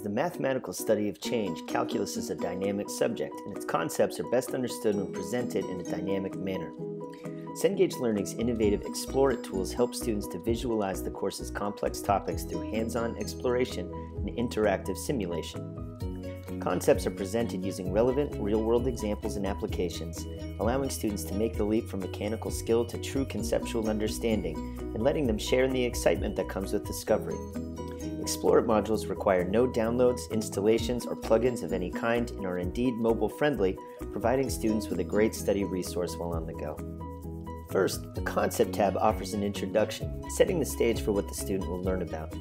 As the mathematical study of change, calculus is a dynamic subject, and its concepts are best understood when presented in a dynamic manner. Cengage Learning's innovative Explore It tools help students to visualize the course's complex topics through hands-on exploration and interactive simulation. Concepts are presented using relevant real-world examples and applications, allowing students to make the leap from mechanical skill to true conceptual understanding and letting them share in the excitement that comes with discovery. Explore It modules require no downloads, installations, or plugins of any kind and are indeed mobile friendly, providing students with a great study resource while on the go. First, the Concept tab offers an introduction, setting the stage for what the student will learn about.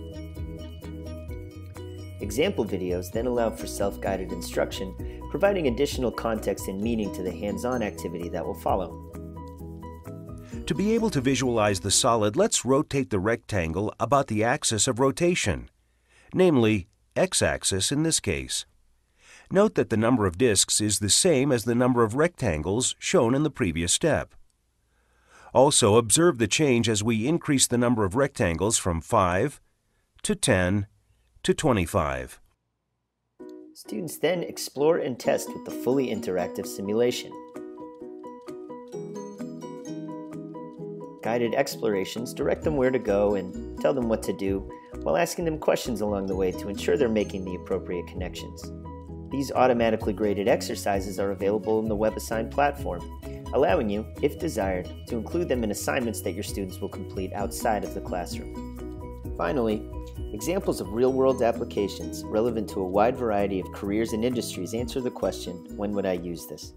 Example videos then allow for self-guided instruction, providing additional context and meaning to the hands-on activity that will follow. To be able to visualize the solid, let's rotate the rectangle about the axis of rotation, namely x-axis in this case. Note that the number of disks is the same as the number of rectangles shown in the previous step. Also, observe the change as we increase the number of rectangles from 5 to 10 to 25. Students then explore and test with the fully interactive simulation. Guided explorations direct them where to go and tell them what to do, while asking them questions along the way to ensure they're making the appropriate connections. These automatically graded exercises are available in the WebAssign platform, allowing you, if desired, to include them in assignments that your students will complete outside of the classroom. Finally, examples of real-world applications relevant to a wide variety of careers and industries answer the question, when would I use this?